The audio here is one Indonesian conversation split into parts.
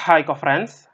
Hai co-friends,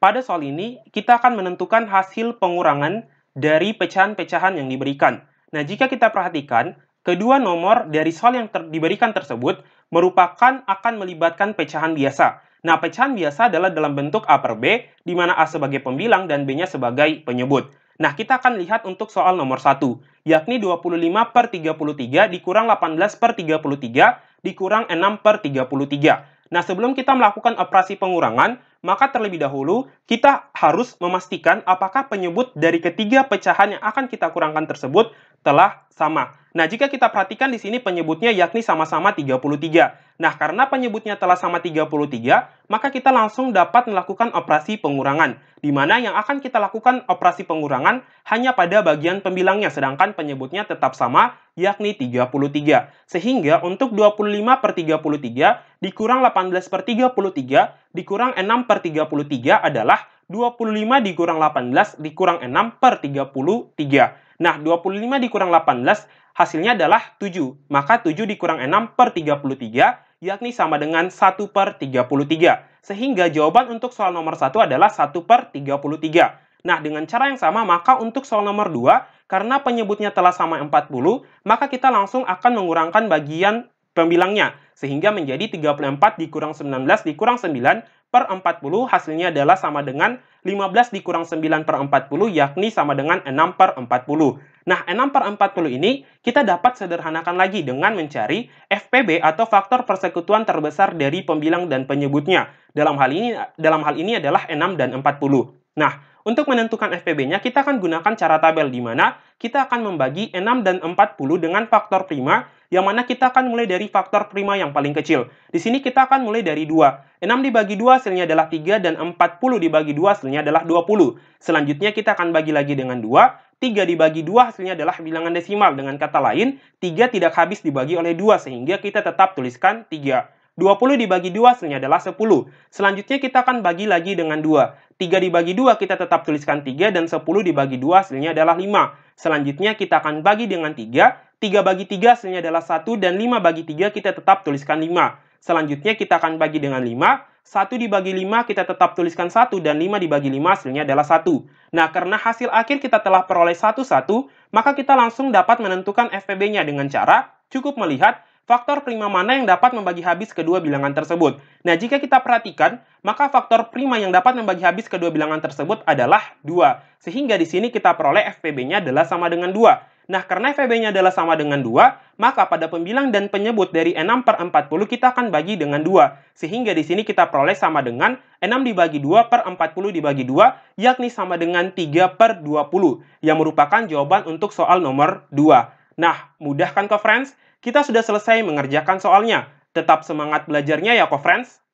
pada soal ini kita akan menentukan hasil pengurangan dari pecahan-pecahan yang diberikan. Nah, jika kita perhatikan, kedua nomor dari soal yang ter diberikan tersebut merupakan akan melibatkan pecahan biasa. Nah, pecahan biasa adalah dalam bentuk A per B, di mana A sebagai pembilang dan B-nya sebagai penyebut. Nah, kita akan lihat untuk soal nomor 1, yakni 25 per 33 dikurang 18 per 33 dikurang 6 per 33. Nah, sebelum kita melakukan operasi pengurangan, maka terlebih dahulu kita harus memastikan apakah penyebut dari ketiga pecahan yang akan kita kurangkan tersebut telah sama. Nah, jika kita perhatikan di sini penyebutnya yakni sama-sama 33. Nah, karena penyebutnya telah sama 33, maka kita langsung dapat melakukan operasi pengurangan, di mana yang akan kita lakukan operasi pengurangan hanya pada bagian pembilangnya, sedangkan penyebutnya tetap sama, yakni 33. Sehingga untuk 25 per 33 dikurang 18 per 33 dikurang 6 per 33 adalah 25 dikurang 18 dikurang 6 per 33. Nah, 25 dikurang 18 hasilnya adalah 7. Maka 7 dikurang 6 per 33 yakni sama dengan 1 per 33. Sehingga jawaban untuk soal nomor 1 adalah 1 per 33. Nah, dengan cara yang sama, maka untuk soal nomor 2, karena penyebutnya telah sama 40, maka kita langsung akan mengurangkan bagian pembilangnya. Sehingga menjadi 34 dikurang 19 dikurang 9 per 40 hasilnya adalah sama dengan 15 dikurang 9 per 40 yakni sama dengan 6 per 40. Nah, 6 per 40 ini kita dapat sederhanakan lagi dengan mencari FPB atau faktor persekutuan terbesar dari pembilang dan penyebutnya. Dalam hal ini dalam hal ini adalah 6 dan 40. Nah, untuk menentukan FPB-nya, kita akan gunakan cara tabel di mana kita akan membagi 6 dan 40 dengan faktor prima, yang mana kita akan mulai dari faktor prima yang paling kecil. Di sini kita akan mulai dari 2. 6 dibagi 2 hasilnya adalah 3, dan 40 dibagi 2 hasilnya adalah 20. Selanjutnya kita akan bagi lagi dengan 2. 3 dibagi 2 hasilnya adalah bilangan desimal. Dengan kata lain, 3 tidak habis dibagi oleh 2, sehingga kita tetap tuliskan 3. 20 dibagi 2 hasilnya adalah 10. Selanjutnya kita akan bagi lagi dengan 2. 3 dibagi 2 kita tetap tuliskan 3 dan 10 dibagi 2 hasilnya adalah 5. Selanjutnya kita akan bagi dengan 3. 3 bagi 3 hasilnya adalah 1 dan 5 bagi 3 kita tetap tuliskan 5. Selanjutnya kita akan bagi dengan 5. 1 dibagi 5 kita tetap tuliskan 1 dan 5 dibagi 5 hasilnya adalah 1. Nah, karena hasil akhir kita telah peroleh 1, 1, maka kita langsung dapat menentukan FPB-nya dengan cara cukup melihat faktor prima mana yang dapat membagi habis kedua bilangan tersebut. Nah, jika kita perhatikan, maka faktor prima yang dapat membagi habis kedua bilangan tersebut adalah 2. Sehingga di sini kita peroleh FPB-nya adalah sama dengan 2. Nah, karena FPB-nya adalah sama dengan 2, maka pada pembilang dan penyebut dari 6 per 40 kita akan bagi dengan 2. Sehingga di sini kita peroleh sama dengan 6 dibagi 2 per 40 dibagi 2, yakni sama dengan 3 per 20, yang merupakan jawaban untuk soal nomor 2. Nah, mudah kan, kok, friends? Kita sudah selesai mengerjakan soalnya. Tetap semangat belajarnya ya, kok, friends.